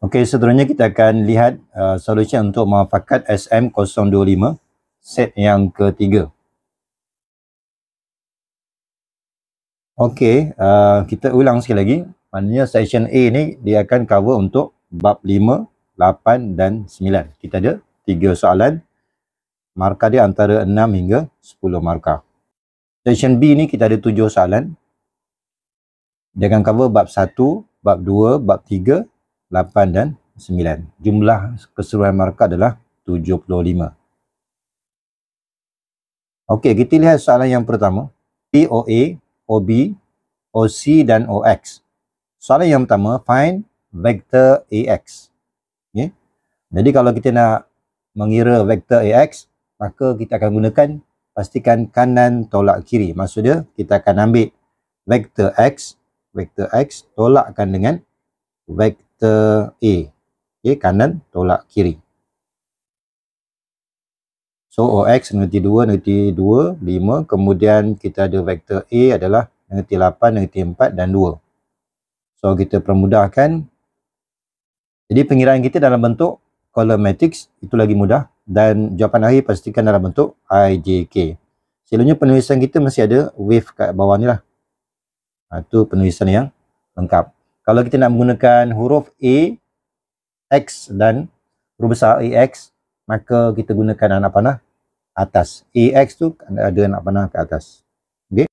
Okey, seterusnya kita akan lihat uh, solusi untuk muafakat SM025 set yang ketiga. Okey, uh, kita ulang sekali lagi. Maknanya section A ni dia akan cover untuk bab 5, 8 dan 9. Kita ada tiga soalan. Markah dia antara 6 hingga 10 markah. Section B ni kita ada tujuh soalan. Dia akan cover bab 1, bab 2, bab 3, 8 dan 9. Jumlah keseluruhan markah adalah 75. Okey, kita lihat soalan yang pertama. POA, OB, OC dan OX. Soalan yang pertama, find vektor AX. Okay. Jadi kalau kita nak mengira vektor AX, maka kita akan gunakan pastikan kanan tolak kiri. Maksudnya, kita akan ambil vektor X, vektor X tolakkan dengan vektor vektor A. Okay, kanan tolak kiri. So OX negati 2, negati 2, 5. Kemudian kita ada vektor A adalah negati 8, negati 4 dan 2. So kita permudahkan. Jadi pengiraan kita dalam bentuk column matrix itu lagi mudah. Dan jawapan akhir pastikan dalam bentuk IJK. Selalunya penulisan kita masih ada wave kat bawah ni lah. Itu ha, penulisan yang lengkap. Kalau kita nak menggunakan huruf A, X dan huruf besar AX, maka kita gunakan anak panah atas. AX tu ada anak panah ke atas. Okey.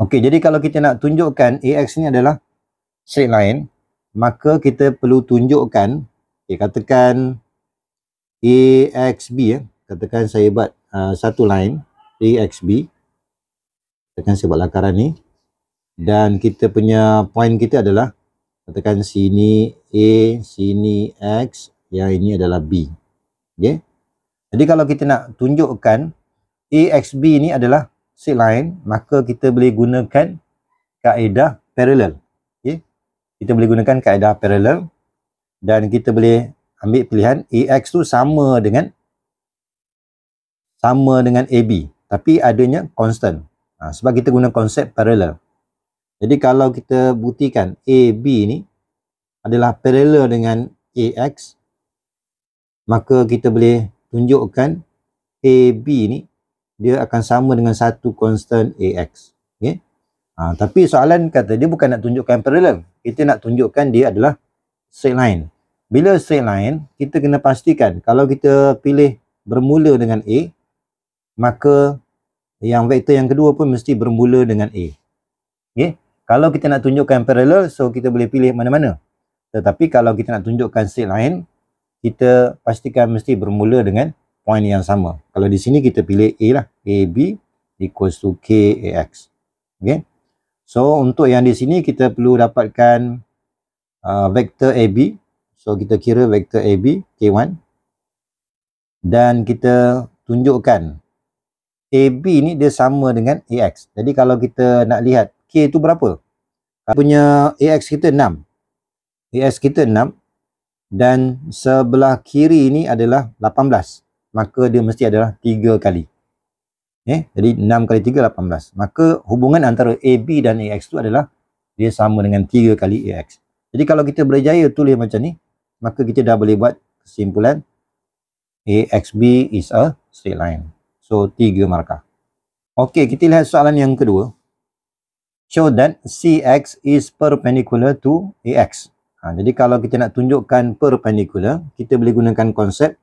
Okey, jadi kalau kita nak tunjukkan AX ni adalah straight line, maka kita perlu tunjukkan, okay, katakan AXB ya. Katakan saya buat uh, satu line AXB. Katakan saya buat lakaran ni. Dan kita punya point kita adalah katakan sini A, sini X, yang ini adalah B. Okay. Jadi kalau kita nak tunjukkan AXB ni adalah straight line, maka kita boleh gunakan kaedah parallel. Okay. Kita boleh gunakan kaedah parallel dan kita boleh ambil pilihan AX tu sama dengan sama dengan AB tapi adanya constant. Ha, sebab kita guna konsep parallel. Jadi kalau kita buktikan AB ni adalah parallel dengan AX, maka kita boleh tunjukkan AB ni dia akan sama dengan satu constant AX. Okay? Ha, tapi soalan kata dia bukan nak tunjukkan parallel. Kita nak tunjukkan dia adalah straight line. Bila straight line, kita kena pastikan kalau kita pilih bermula dengan A, maka yang vektor yang kedua pun mesti bermula dengan A. Okay? Kalau kita nak tunjukkan parallel, so kita boleh pilih mana-mana. Tetapi kalau kita nak tunjukkan straight line, kita pastikan mesti bermula dengan point yang sama. Kalau di sini kita pilih A lah. AB equals to KAX. Okay. So untuk yang di sini kita perlu dapatkan uh, vektor AB. So kita kira vektor AB K1. Dan kita tunjukkan AB ni dia sama dengan AX. Jadi kalau kita nak lihat K tu berapa? Punya AX kita 6. AX kita 6 dan sebelah kiri ni adalah 18. Maka dia mesti adalah 3 kali. Eh, jadi 6 kali 3 18. Maka hubungan antara AB dan AX tu adalah dia sama dengan 3 kali AX. Jadi kalau kita berjaya tulis macam ni, maka kita dah boleh buat kesimpulan AXB is a straight line. So, tiga markah. Okey, kita lihat soalan yang kedua. Show that CX is perpendicular to AX. Ha, jadi kalau kita nak tunjukkan perpendicular, kita boleh gunakan konsep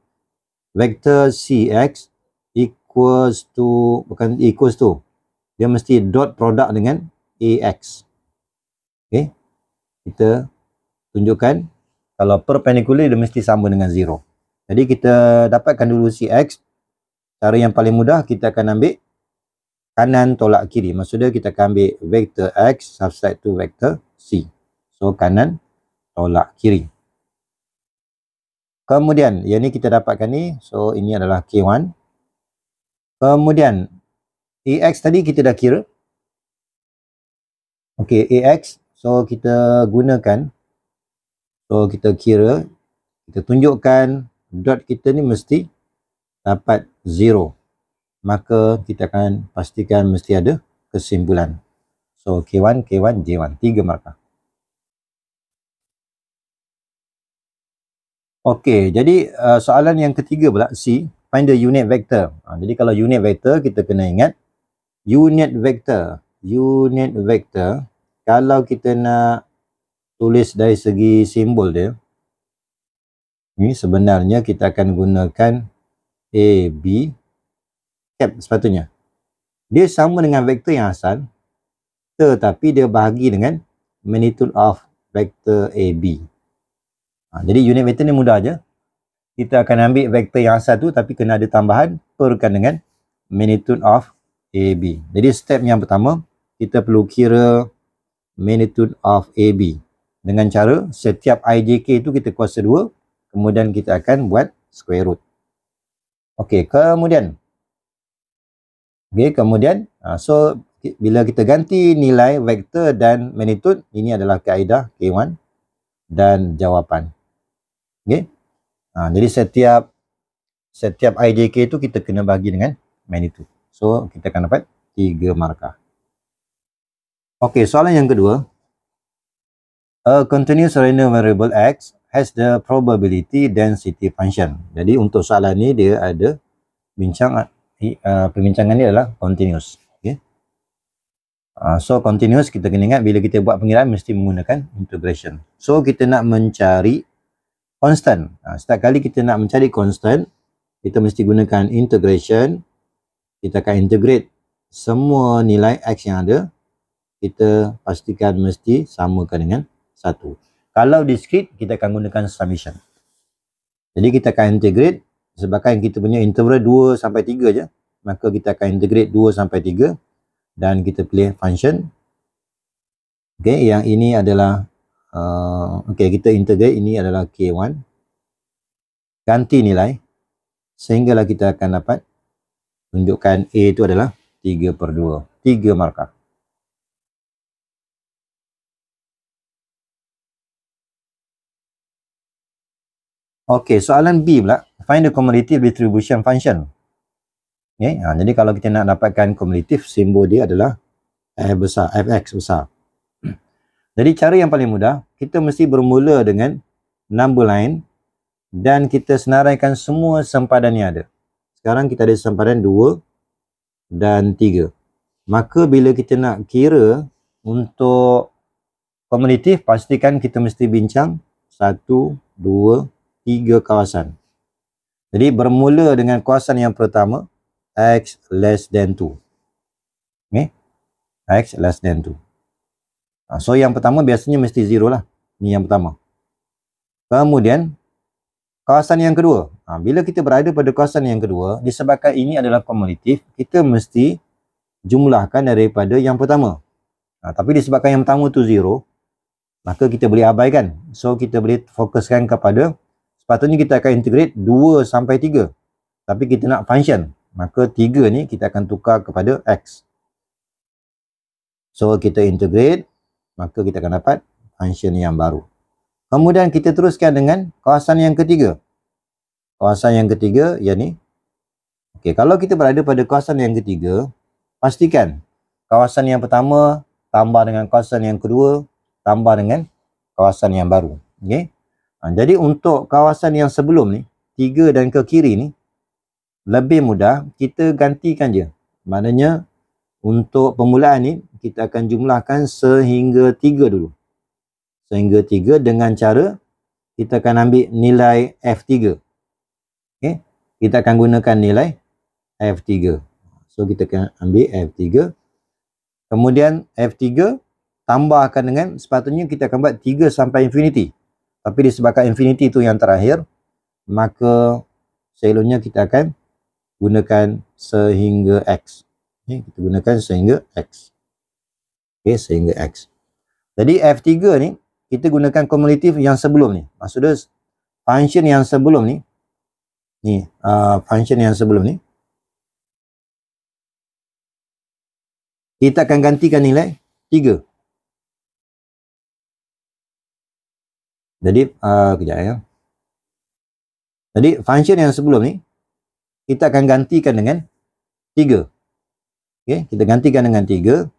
vector CX equals to, bukan equals to, dia mesti dot product dengan AX. Okay. Kita tunjukkan kalau perpendicular dia mesti sama dengan zero. Jadi kita dapatkan dulu CX Cara yang paling mudah kita akan ambil kanan tolak kiri. Maksudnya kita akan ambil vektor X substitute to vektor C. So kanan tolak kiri. Kemudian yang ni kita dapatkan ni. So ini adalah K1. Kemudian AX tadi kita dah kira. Okay AX. So kita gunakan. So kita kira. Kita tunjukkan dot kita ni mesti dapat 0 maka kita akan pastikan mesti ada kesimpulan. So K1, K1, J1 tiga markah. Okey, jadi uh, soalan yang ketiga pula C, find the unit vector. Ha, jadi kalau unit vector kita kena ingat unit vector, unit vector kalau kita nak tulis dari segi simbol dia ni sebenarnya kita akan gunakan A, B cap sepatutnya. Dia sama dengan vektor yang asal tetapi dia bahagi dengan magnitude of vector AB. Ha, jadi unit vector ni mudah aja. Kita akan ambil vektor yang asal tu tapi kena ada tambahan perkan dengan magnitude of AB. Jadi step yang pertama kita perlu kira magnitude of AB. Dengan cara setiap IJK tu kita kuasa 2 kemudian kita akan buat square root. Okey, kemudian Okey, kemudian uh, so bila kita ganti nilai vektor dan magnitude ini adalah kaedah K1 dan jawapan. Okey. Ha, jadi setiap setiap IJK itu kita kena bagi dengan magnitude. So kita akan dapat 3 markah. Okey, soalan yang kedua. A continuous random variable x has the probability density function. Jadi untuk soalan ni dia ada bincang uh, perbincangan ni adalah continuous. Okey. Uh, so continuous kita kena ingat bila kita buat pengiraan mesti menggunakan integration. So kita nak mencari constant. Ha, setiap kali kita nak mencari constant, kita mesti gunakan integration. Kita akan integrate semua nilai x yang ada. Kita pastikan mesti samakan dengan 1. Kalau discrete, kita akan gunakan summation. Jadi kita akan integrate sebabkan kita punya interval 2 sampai 3 je. Maka kita akan integrate 2 sampai 3 dan kita pilih function. Okay, yang ini adalah uh, okay, kita integrate ini adalah K1 ganti nilai sehinggalah kita akan dapat tunjukkan A itu adalah 3 per 2 3 markah Okey, soalan B pula. Find the cumulative distribution function. Okay, ha, jadi kalau kita nak dapatkan cumulative, simbol dia adalah F besar, Fx besar. Jadi cara yang paling mudah, kita mesti bermula dengan number line dan kita senaraikan semua sempadan yang ada. Sekarang kita ada sempadan 2 dan 3. Maka bila kita nak kira untuk kumulatif, pastikan kita mesti bincang 1, 2, 3 kawasan. Jadi bermula dengan kawasan yang pertama, x less than 2. Okay? x less than 2. Ha, so yang pertama biasanya mesti zero lah. Ni yang pertama. Kemudian kawasan yang kedua. Ha, bila kita berada pada kawasan yang kedua, disebabkan ini adalah kumulatif, kita mesti jumlahkan daripada yang pertama. Ha, tapi disebabkan yang pertama tu zero, maka kita boleh abaikan. So kita boleh fokuskan kepada sepatutnya kita akan integrate 2 sampai 3. Tapi kita nak function. Maka 3 ni kita akan tukar kepada x. So kita integrate maka kita akan dapat function yang baru. Kemudian kita teruskan dengan kawasan yang ketiga. Kawasan yang ketiga yang ni. Okey, kalau kita berada pada kawasan yang ketiga, pastikan kawasan yang pertama tambah dengan kawasan yang kedua tambah dengan kawasan yang baru. Okey. Ha, jadi untuk kawasan yang sebelum ni, tiga dan ke kiri ni, lebih mudah kita gantikan je. Maknanya untuk permulaan ni, kita akan jumlahkan sehingga tiga dulu. Sehingga tiga dengan cara kita akan ambil nilai F3. Okay. Kita akan gunakan nilai F3. So kita akan ambil F3. Kemudian F3 tambahkan dengan sepatutnya kita akan buat 3 sampai infinity. Tapi disebabkan infinity itu yang terakhir, maka selalunya kita akan gunakan sehingga X. Okay, kita gunakan sehingga X. Okay, sehingga X. Jadi F3 ni, kita gunakan kumulatif yang sebelum ni. Maksudnya, function yang sebelum ni, ni, uh, function yang sebelum ni, kita akan gantikan nilai 3. Jadi, uh, kejap ya. Jadi, function yang sebelum ni, kita akan gantikan dengan 3. Okay, kita gantikan dengan 3,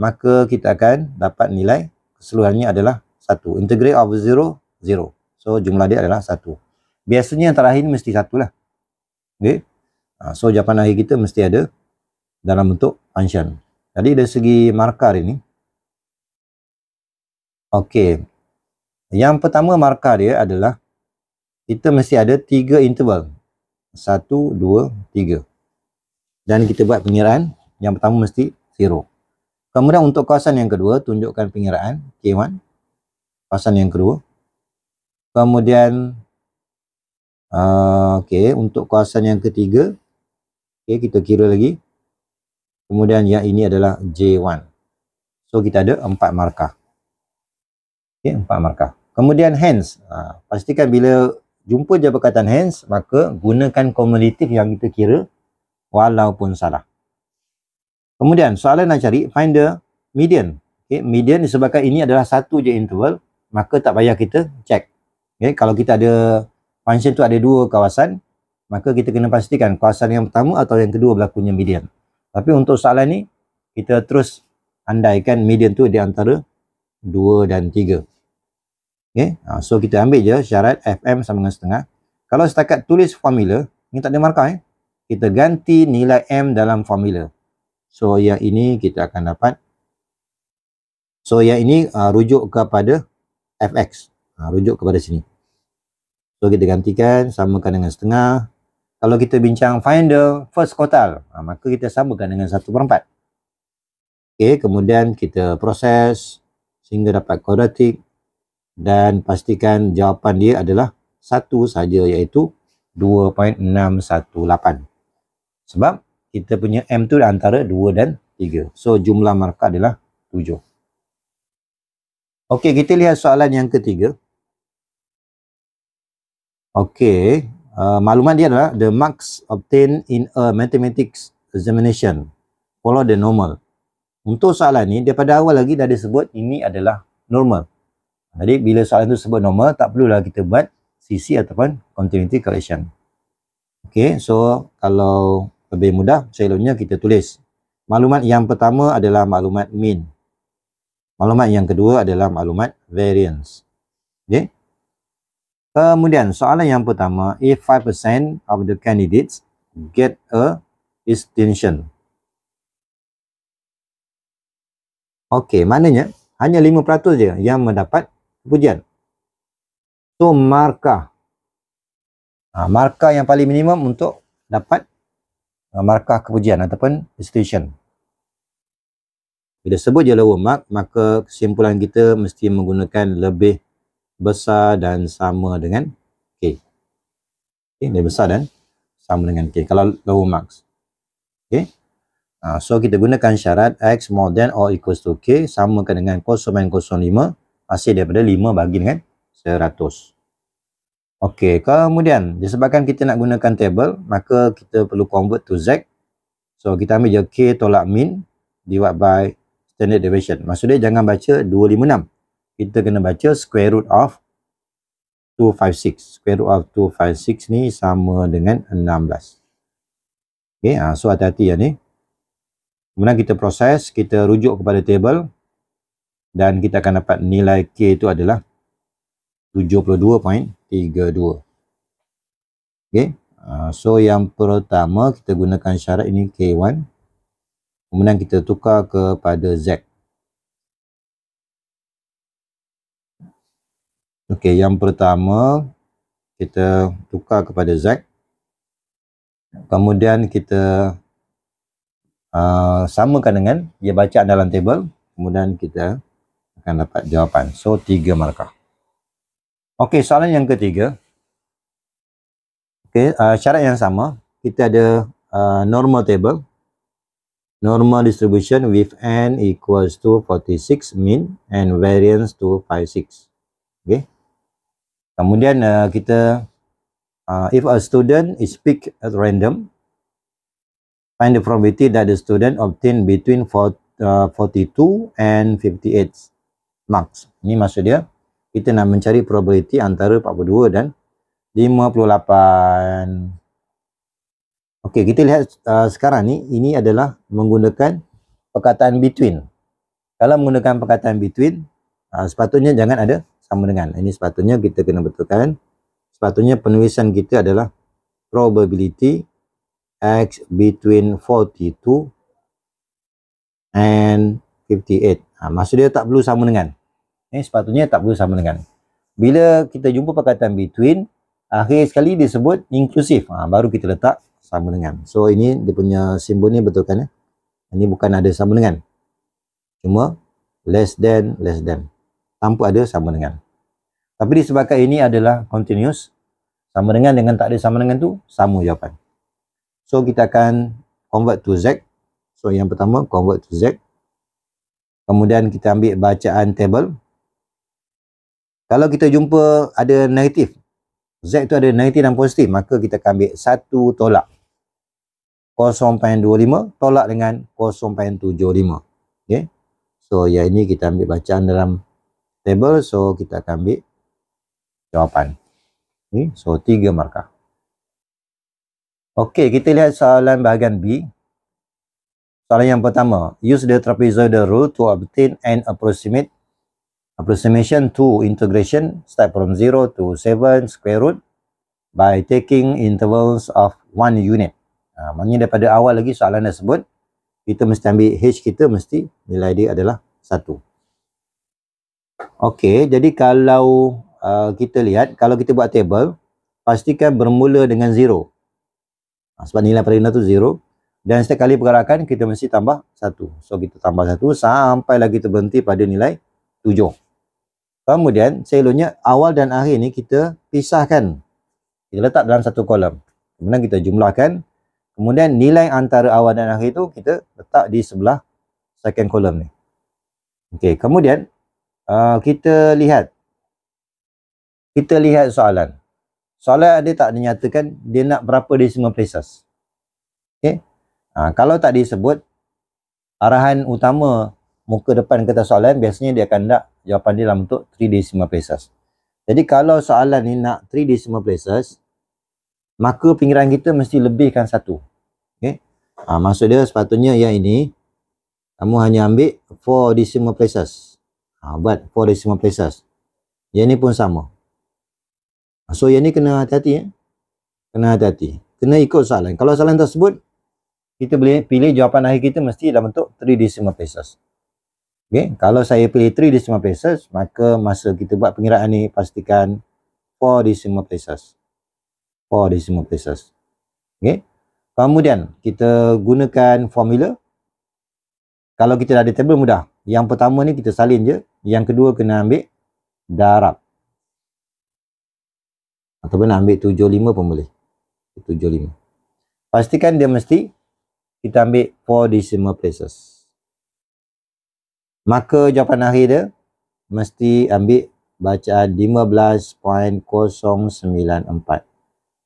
maka kita akan dapat nilai keseluruhannya adalah 1. Integrate of 0, 0. So, jumlah dia adalah 1. Biasanya yang terakhir ni mesti satu lah. Okay. Ha, so jawapan akhir kita mesti ada dalam bentuk function. Jadi dari segi markar ini. Okey. Yang pertama markar dia adalah kita mesti ada tiga interval. Satu, dua, tiga. Dan kita buat pengiraan. Yang pertama mesti zero. Kemudian untuk kawasan yang kedua, tunjukkan pengiraan K1. Kawasan yang kedua. Kemudian, uh, okay, untuk kawasan yang ketiga, okay, kita kira lagi. Kemudian yang ini adalah J1. So, kita ada empat markah. Okay, empat markah. Kemudian hence. Uh, pastikan bila jumpa je perkataan hence, maka gunakan kumulatif yang kita kira walaupun salah. Kemudian soalan nak cari find the median. Okay, median disebabkan ini adalah satu je interval, maka tak payah kita check. Okay, kalau kita ada function tu ada dua kawasan, maka kita kena pastikan kawasan yang pertama atau yang kedua berlakunya median. Tapi untuk soalan ni, kita terus andaikan median tu di antara dua dan tiga. Okay, ha, so kita ambil je syarat FM sama dengan setengah. Kalau setakat tulis formula, ni tak ada markah eh. Kita ganti nilai M dalam formula. So yang ini kita akan dapat. So yang ini uh, rujuk kepada fx. Uh, rujuk kepada sini. So kita gantikan samakan dengan setengah. Kalau kita bincang find the first quartile, uh, maka kita samakan dengan satu per empat. Okay, kemudian kita proses sehingga dapat kuadratik dan pastikan jawapan dia adalah satu saja iaitu 2.618. Sebab kita punya M tu antara 2 dan 3. So jumlah markah adalah 7. Okey, kita lihat soalan yang ketiga. Okey, uh, maklumat dia adalah the marks obtained in a mathematics examination follow the normal. Untuk soalan ni, daripada awal lagi dah disebut ini adalah normal. Jadi bila soalan tu sebut normal, tak perlulah kita buat CC ataupun continuity correction. Okay, so kalau lebih mudah selalunya kita tulis. Maklumat yang pertama adalah maklumat mean. Maklumat yang kedua adalah maklumat variance. Okey. Kemudian soalan yang pertama if 5% of the candidates get a distinction okey maknanya hanya 5% je yang mendapat pujian so markah ha, markah yang paling minimum untuk dapat uh, markah kepujian ataupun distinction. Bila sebut je lower mark, maka kesimpulan kita mesti menggunakan lebih besar dan sama dengan K. Okay, lebih besar dan sama dengan K. Kalau lower marks. Okay. Uh, so kita gunakan syarat X more than or equals to K samakan dengan 0.05 hasil daripada 5 bagi dengan 100. Okey, kemudian disebabkan kita nak gunakan table, maka kita perlu convert to Z. So kita ambil je K tolak min divide by standard deviation. Maksudnya jangan baca 256. Kita kena baca square root of 256. Square root of 256 ni sama dengan 16. Okey, ha, so hati-hati ya ni. Kemudian kita proses, kita rujuk kepada table dan kita akan dapat nilai K itu adalah 72.32. Okay. Uh, so yang pertama kita gunakan syarat ini K1. Kemudian kita tukar kepada Z. Okay, yang pertama kita tukar kepada Z. Kemudian kita uh, samakan dengan dia bacaan dalam table. Kemudian kita akan dapat jawapan. So, tiga markah. Okey, soalan yang ketiga. Okey, uh, syarat yang sama. Kita ada uh, normal table. Normal distribution with n equals to 46 mean and variance to 56. Okey. Kemudian uh, kita uh, if a student is picked at random find the probability that the student obtain between 4, uh, 42 and 58 marks. Ini maksud dia kita nak mencari probability antara 42 dan 58. Okey, kita lihat uh, sekarang ni ini adalah menggunakan perkataan between. Kalau menggunakan perkataan between, uh, sepatutnya jangan ada sama dengan. Ini sepatutnya kita kena betulkan sepatutnya penulisan kita adalah probability x between 42 and 58. Ha, maksud dia tak perlu sama dengan. Eh, sepatutnya tak perlu sama dengan. Bila kita jumpa perkataan between, akhir sekali disebut inklusif. Ha, baru kita letak sama dengan. So ini dia punya simbol ni betul kan? Eh? Ini bukan ada sama dengan. Cuma less than, less than. Tanpa ada sama dengan. Tapi disebabkan ini adalah continuous, sama dengan dengan tak ada sama dengan tu, sama jawapan. So kita akan convert to Z. So yang pertama convert to Z. Kemudian kita ambil bacaan table. Kalau kita jumpa ada negatif, Z itu ada negatif dan positif, maka kita akan ambil satu tolak. 0.25 tolak dengan 0.75. Okay. So yang ini kita ambil bacaan dalam table. So kita akan ambil jawapan. Okay. So tiga markah. Okey, kita lihat soalan bahagian B. Soalan yang pertama, use the trapezoidal rule to obtain an approximate approximation to integration start from 0 to 7 square root by taking intervals of 1 unit. Ha, maknanya daripada awal lagi soalan tersebut, kita mesti ambil H kita mesti nilai dia adalah 1. Okey, jadi kalau uh, kita lihat, kalau kita buat table, pastikan bermula dengan 0. Ha, sebab nilai pada rendah tu 0. Dan setiap kali pergerakan, kita mesti tambah 1. So, kita tambah 1 sampai lagi kita berhenti pada nilai 7. Kemudian, selonnya awal dan akhir ni kita pisahkan. Kita letak dalam satu kolom. Kemudian kita jumlahkan Kemudian nilai antara awal dan akhir itu kita letak di sebelah second column ni. Okey, kemudian uh, kita lihat kita lihat soalan. Soalan dia tak dinyatakan dia nak berapa decimal places. Okey. Uh, kalau tak disebut arahan utama muka depan kata soalan biasanya dia akan nak jawapan dia dalam bentuk 3 decimal places. Jadi kalau soalan ni nak 3 decimal places maka pinggiran kita mesti lebihkan satu. Ha, maksud dia sepatutnya yang ini kamu hanya ambil 4 decimal places. Ha, buat 4 decimal places. Yang ini pun sama. Ha, so yang ni kena hati-hati ya. Kena hati-hati. Kena ikut soalan. Kalau soalan tersebut kita boleh pilih jawapan akhir kita mesti dalam bentuk 3 decimal places. Okay. Kalau saya pilih 3 decimal places, maka masa kita buat pengiraan ni pastikan 4 decimal places. 4 decimal places. Okay. Kemudian kita gunakan formula. Kalau kita dah ada table mudah. Yang pertama ni kita salin je. Yang kedua kena ambil darab. Ataupun nak ambil 75 pun boleh. 75. Pastikan dia mesti kita ambil 4 decimal places. Maka jawapan akhir dia mesti ambil bacaan 15.094.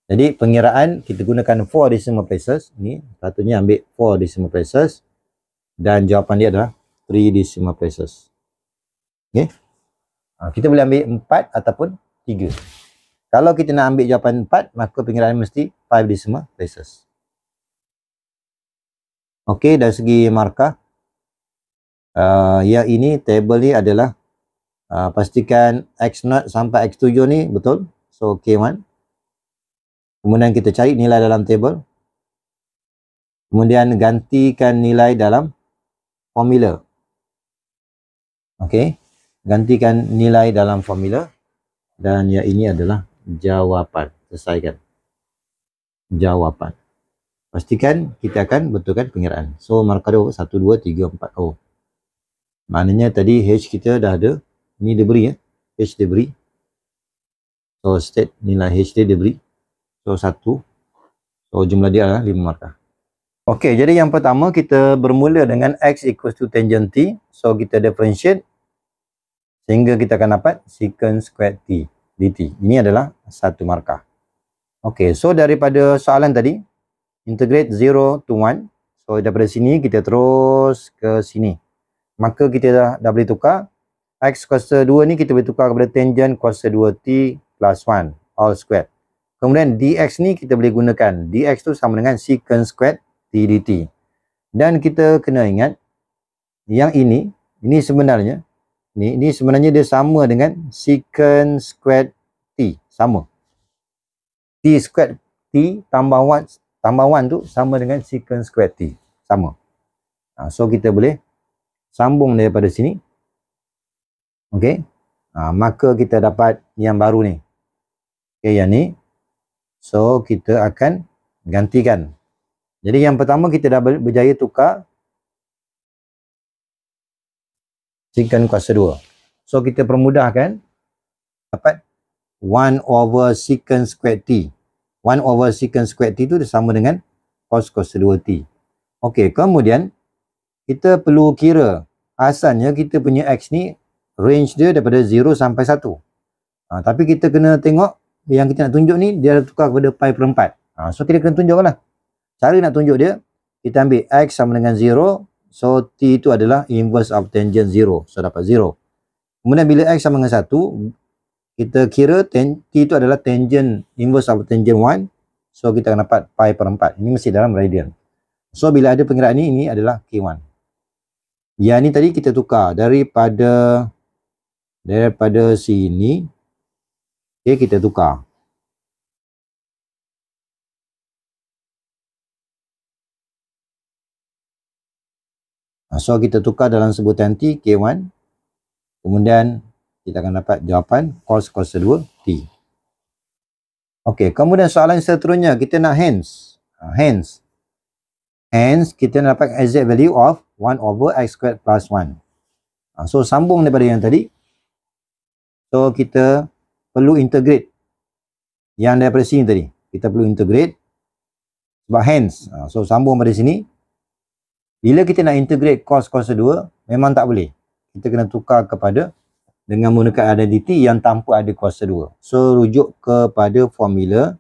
Jadi pengiraan kita gunakan 4 decimal places. Ni patutnya ambil 4 decimal places. Dan jawapan dia adalah 3 decimal places. Okay. Ha, kita boleh ambil 4 ataupun 3. Kalau kita nak ambil jawapan 4, maka pengiraan mesti 5 decimal places. Okey, dari segi markah. Uh, yang ini, table ni adalah uh, pastikan X0 sampai X7 ni betul. So, K1. Kemudian kita cari nilai dalam table. Kemudian gantikan nilai dalam formula. Okey. Gantikan nilai dalam formula. Dan yang ini adalah jawapan. Selesaikan. Jawapan. Pastikan kita akan betulkan pengiraan. So markah dia 1, 2, 3, 4. Oh. Maknanya tadi H kita dah ada. Ini dia beri ya. H dia beri. So state nilai H dia dia beri. So, satu. So, jumlah dia adalah lima markah. Okey, jadi yang pertama kita bermula dengan X equals to tangent T. So, kita differentiate sehingga kita akan dapat secant square T dt. Ini adalah satu markah. Okey, so daripada soalan tadi, integrate 0 to 1. So, daripada sini kita terus ke sini. Maka kita dah, dah boleh tukar. X kuasa 2 ni kita boleh tukar kepada tangent kuasa 2T plus 1 all squared. Kemudian dx ni kita boleh gunakan. dx tu sama dengan secant squared t dt. Dan kita kena ingat yang ini, ini sebenarnya ni ini sebenarnya dia sama dengan secant squared t, sama. T squared T tambah 1 tambah 1 tu sama dengan secant squared T. Sama. Ha, so kita boleh sambung daripada sini. Okey. Ha, maka kita dapat yang baru ni. Okey, yang ni. So kita akan gantikan. Jadi yang pertama kita dah berjaya tukar secant kuasa 2. So kita permudahkan dapat 1 over secant squared T. 1 over secant squared t tu sama dengan cos kuasa 2t. Okey, kemudian kita perlu kira asalnya kita punya x ni range dia daripada 0 sampai 1. Ha, tapi kita kena tengok yang kita nak tunjuk ni dia tukar kepada pi per 4. Ha, so kita kena tunjuk lah. Cara nak tunjuk dia, kita ambil x sama dengan 0. So t itu adalah inverse of tangent 0. So dapat 0. Kemudian bila x sama dengan 1, kita kira ten, T itu adalah tangent inverse of tangent 1 so kita akan dapat pi per 4 ini mesti dalam radian so bila ada pengiraan ini ini adalah K1 yang ni tadi kita tukar daripada daripada sini okay, kita tukar so kita tukar dalam sebutan T K1 kemudian kita akan dapat jawapan cos kuasa 2 T. Okey, kemudian soalan seterusnya kita nak hence. Hence. Hence kita nak dapat exact value of 1 over x squared plus 1. Uh, ah, so sambung daripada yang tadi. So kita perlu integrate yang daripada sini tadi. Kita perlu integrate sebab hence. Uh, so sambung pada sini. Bila kita nak integrate cos kuasa 2, memang tak boleh. Kita kena tukar kepada dengan menggunakan identiti yang tanpa ada kuasa 2. So rujuk kepada formula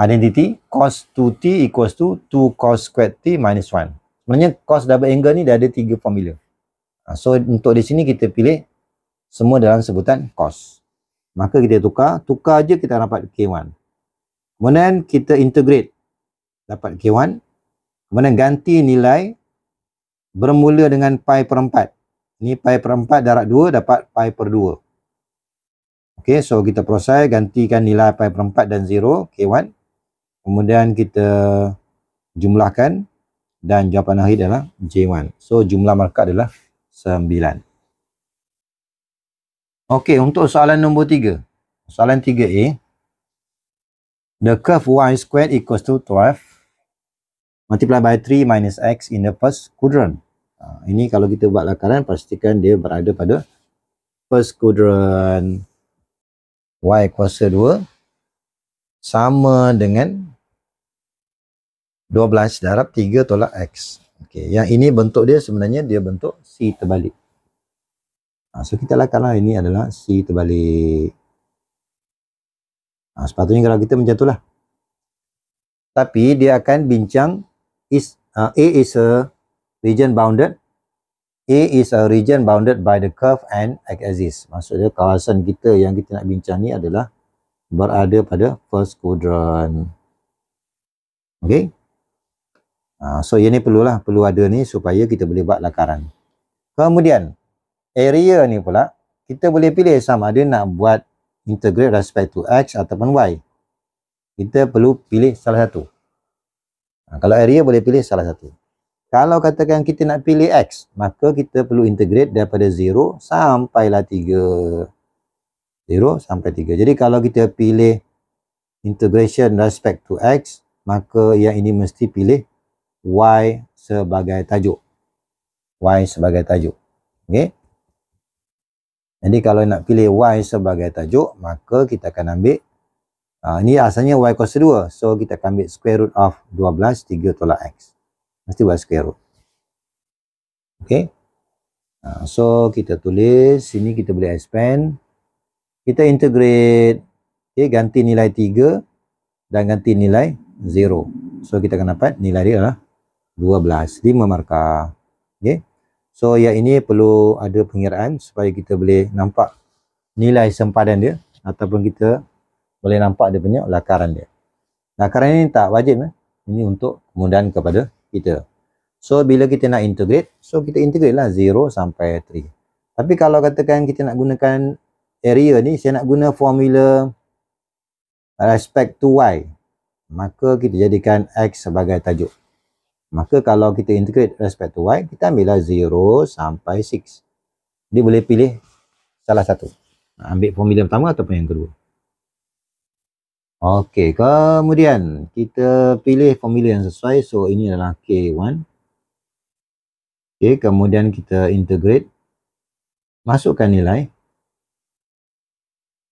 identiti cos 2t equals to 2 cos squared t minus 1. Sebenarnya cos double angle ni dah ada tiga formula. Ha, so untuk di sini kita pilih semua dalam sebutan cos. Maka kita tukar, tukar je kita dapat K1. Kemudian kita integrate dapat K1. Kemudian ganti nilai bermula dengan pi per 4. Ni pi per 4 darab 2 dapat pi per 2. Okey, so kita proses gantikan nilai pi per 4 dan 0, K1. Kemudian kita jumlahkan dan jawapan akhir adalah J1. So jumlah markah adalah 9. Okey, untuk soalan nombor 3. Soalan 3A. The curve y squared equals to 12 multiplied by 3 minus x in the first quadrant. Ha, ini kalau kita buat lakaran, pastikan dia berada pada first quadrant y kuasa 2 sama dengan 12 darab 3 tolak x. Okay. Yang ini bentuk dia sebenarnya dia bentuk C terbalik. Ha, so kita lakarlah ini adalah C terbalik. Ha, sepatutnya kalau kita macam itulah. Tapi dia akan bincang is uh, A is a region bounded A is a region bounded by the curve and x-axis. Maksudnya kawasan kita yang kita nak bincang ni adalah berada pada first quadrant. Okay. Uh, so yang ni perlulah, perlu ada ni supaya kita boleh buat lakaran. Kemudian area ni pula kita boleh pilih sama ada nak buat integrate respect to x ataupun y. Kita perlu pilih salah satu. Uh, kalau area boleh pilih salah satu. Kalau katakan kita nak pilih X, maka kita perlu integrate daripada 0 sampailah 3. 0 sampai 3. Jadi kalau kita pilih integration respect to X, maka yang ini mesti pilih Y sebagai tajuk. Y sebagai tajuk. Okay. Jadi kalau nak pilih Y sebagai tajuk, maka kita akan ambil uh, ini asalnya Y kuasa 2. So kita akan ambil square root of 12, 3 tolak X mesti buat square root. Okay. Uh, so kita tulis, sini kita boleh expand. Kita integrate, okay, ganti nilai 3 dan ganti nilai 0. So kita akan dapat nilai dia adalah 12, 5 markah. Okay. So yang ini perlu ada pengiraan supaya kita boleh nampak nilai sempadan dia ataupun kita boleh nampak dia punya lakaran dia. Lakaran ini tak wajib. Eh? Ini untuk kemudahan kepada kita. So bila kita nak integrate, so kita integrate lah 0 sampai 3. Tapi kalau katakan kita nak gunakan area ni, saya nak guna formula respect to y maka kita jadikan x sebagai tajuk maka kalau kita integrate respect to y kita ambillah 0 sampai 6 dia boleh pilih salah satu ambil formula pertama ataupun yang kedua Okey, kemudian kita pilih formula yang sesuai. So, ini adalah K1. Okey, kemudian kita integrate. Masukkan nilai.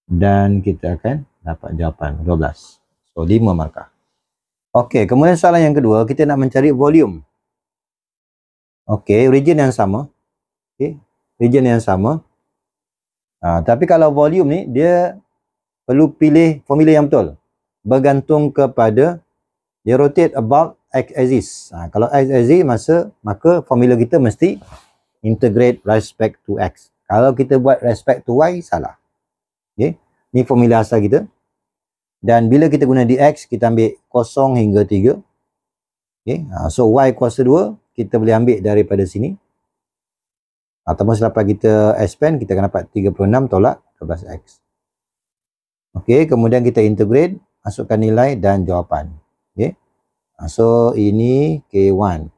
Dan kita akan dapat jawapan 12. So, 5 markah. Okey, kemudian soalan yang kedua, kita nak mencari volume. Okey, region yang sama. Okey, region yang sama. Ha, tapi kalau volume ni, dia perlu pilih formula yang betul bergantung kepada dia rotate about x axis. Ha, kalau x axis masa maka formula kita mesti integrate respect to x. Kalau kita buat respect to y salah. Okey. Ni formula asal kita. Dan bila kita guna dx kita ambil 0 hingga 3. Okey. Ha, so y kuasa 2 kita boleh ambil daripada sini. Ataupun selepas kita expand kita akan dapat 36 tolak 12x. Okey, kemudian kita integrate masukkan nilai dan jawapan. Okay. Ha, so, ini K1.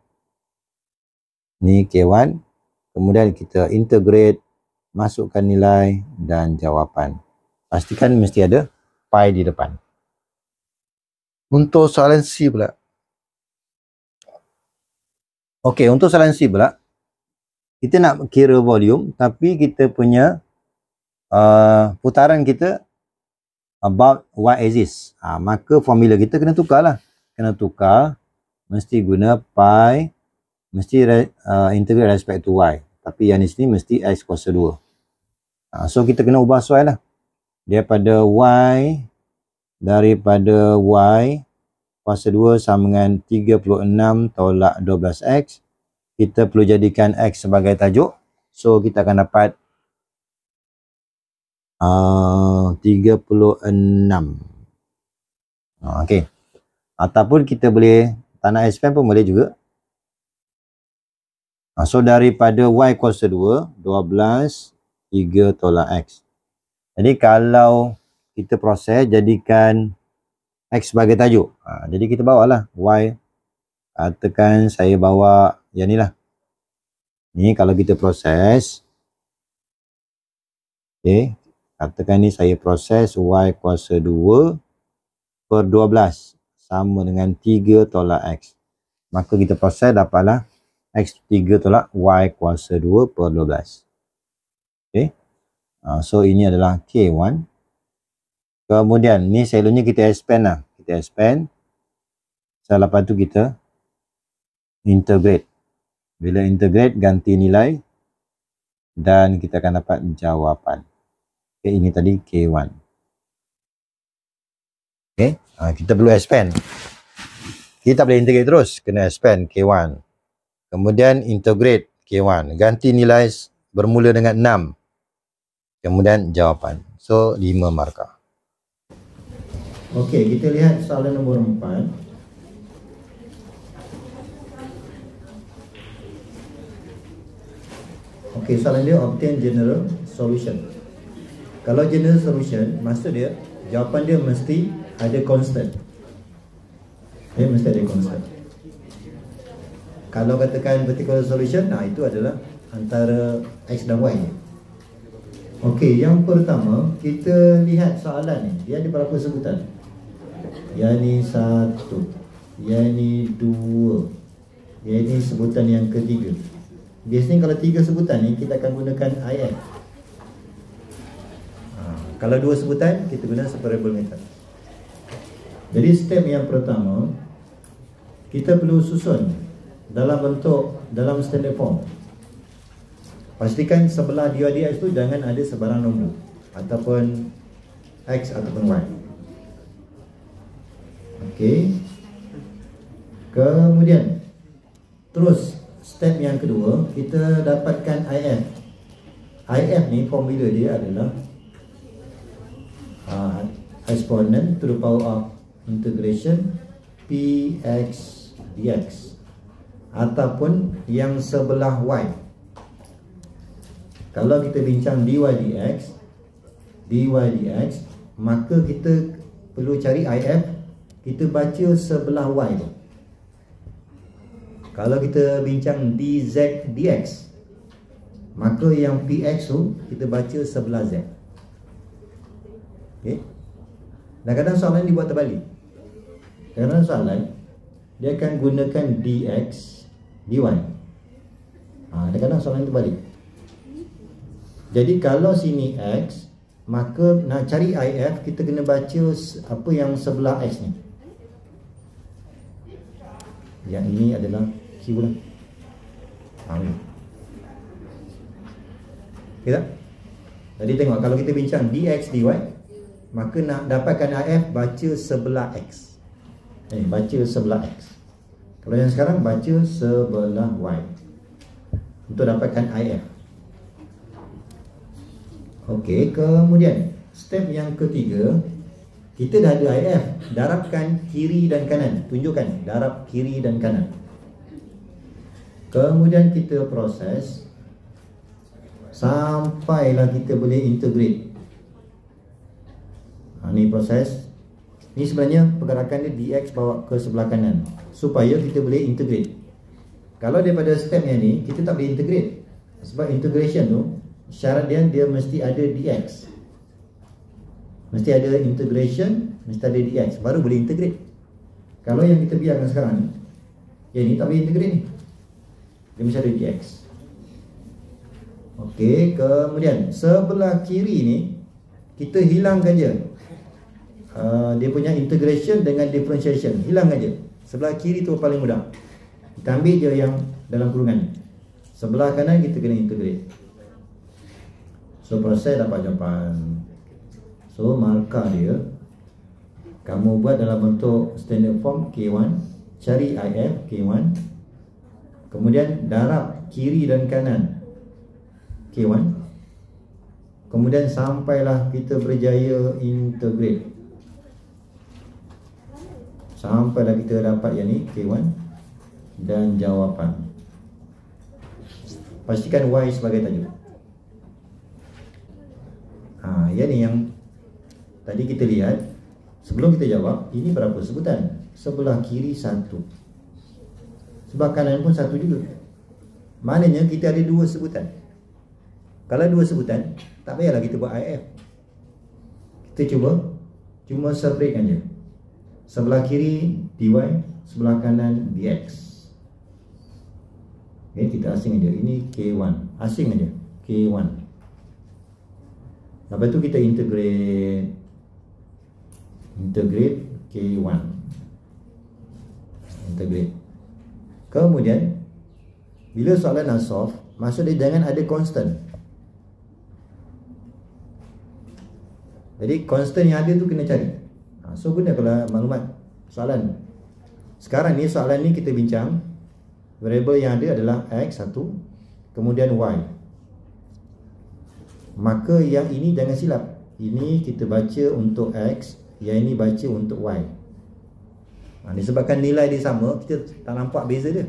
Ini K1. Kemudian kita integrate, masukkan nilai dan jawapan. Pastikan mesti ada pi di depan. Untuk soalan C pula. Okey, untuk soalan C pula. Kita nak kira volume tapi kita punya uh, putaran kita about y axis. Ha, maka formula kita kena tukar lah. Kena tukar. Mesti guna pi. Mesti uh, integrate respect to y. Tapi yang di sini mesti x kuasa 2. Ha, so kita kena ubah soal lah. Daripada y. Daripada y. Kuasa 2 sama dengan 36 tolak 12x. Kita perlu jadikan x sebagai tajuk. So kita akan dapat uh, 36 uh, ok ataupun kita boleh tak nak expand pun boleh juga uh, so daripada y kuasa 2 12 3 tolak x jadi kalau kita proses jadikan x sebagai tajuk uh, jadi kita bawa lah y katakan saya bawa yang ni lah ni kalau kita proses Okay, Katakan ni saya proses y kuasa 2 per 12 sama dengan 3 tolak x. Maka kita proses dapatlah x 3 tolak y kuasa 2 per 12. Uh, so ini adalah K1. Kemudian ni selalunya kita expand lah. Kita expand. Selepas tu kita integrate. Bila integrate ganti nilai dan kita akan dapat jawapan. Okay, ini tadi K1. Okay, ha, kita perlu expand. Kita boleh integrate terus, kena expand K1. Kemudian integrate K1. Ganti nilai bermula dengan 6. Kemudian jawapan. So, 5 markah. Okey, kita lihat soalan nombor 4. Okey, soalan dia obtain general solution. Kalau general solution, maksud dia jawapan dia mesti ada constant. Dia mesti ada constant. Kalau katakan vertical solution, nah itu adalah antara x dan y. Okey, yang pertama kita lihat soalan ni. Dia ada berapa sebutan? Yang ni satu. Yang ni dua. Yang ni sebutan yang ketiga. Biasanya kalau tiga sebutan ni kita akan gunakan IF. Kalau dua sebutan, kita guna separable method. Jadi step yang pertama, kita perlu susun dalam bentuk dalam standard form. Pastikan sebelah dia dx itu jangan ada sebarang nombor ataupun x ataupun y. Okey. Kemudian terus step yang kedua, kita dapatkan if. if ni formula dia adalah uh, exponent to the power of integration px dx ataupun yang sebelah y kalau kita bincang dy dx dy dx maka kita perlu cari IF kita baca sebelah Y tu. Kalau kita bincang DZ DX maka yang PX tu kita baca sebelah Z. Okay. dan kadang soalan ni buat terbalik. Kadang soalan dia akan gunakan DX DY ha, kadang soalan terbalik jadi kalau sini X maka nak cari IF kita kena baca apa yang sebelah X ni yang ini adalah Q lah ha, Okay tak? Jadi tengok kalau kita bincang dx dy maka nak dapatkan if baca sebelah x. Eh baca sebelah x. Kalau yang sekarang baca sebelah y. Untuk dapatkan if. Okey, kemudian step yang ketiga kita dah ada if, darabkan kiri dan kanan. Tunjukkan darab kiri dan kanan. Kemudian kita proses Sampailah kita boleh integrate ha, Ni proses Ni sebenarnya pergerakan dia DX bawa ke sebelah kanan Supaya kita boleh integrate Kalau daripada step yang ni Kita tak boleh integrate Sebab integration tu Syarat dia dia mesti ada DX Mesti ada integration Mesti ada DX Baru boleh integrate Kalau yang kita biarkan sekarang ni Yang ni tak boleh integrate ni Dia mesti ada DX Okey, kemudian sebelah kiri ni kita hilangkan je. Uh, dia punya integration dengan differentiation. Hilangkan je. Sebelah kiri tu paling mudah. Kita ambil je yang dalam kurungan. Sebelah kanan kita kena integrate. So proses dapat jawapan. So markah dia kamu buat dalam bentuk standard form K1, cari IF K1. Kemudian darab kiri dan kanan K1 Kemudian sampailah kita berjaya integrate Sampailah kita dapat yang ni K1 Dan jawapan Pastikan Y sebagai tajuk ha, Yang ni yang Tadi kita lihat Sebelum kita jawab Ini berapa sebutan? Sebelah kiri satu Sebab kanan pun satu juga Maknanya kita ada dua sebutan kalau dua sebutan, tak payahlah kita buat IF. Kita cuba cuma separatekan je. Sebelah kiri dy, sebelah kanan dx. Okay, kita asing aja. Ini K1. Asing aja. K1. Lepas tu kita integrate integrate K1. Integrate. Kemudian bila soalan nak solve, maksud dia jangan ada constant. Jadi constant yang ada tu kena cari ha, So gunakanlah maklumat soalan Sekarang ni soalan ni kita bincang Variable yang ada adalah X satu Kemudian Y Maka yang ini jangan silap. Ini kita baca untuk X Yang ini baca untuk Y. Ha, Disebabkan nilai dia sama Kita tak nampak beza dia.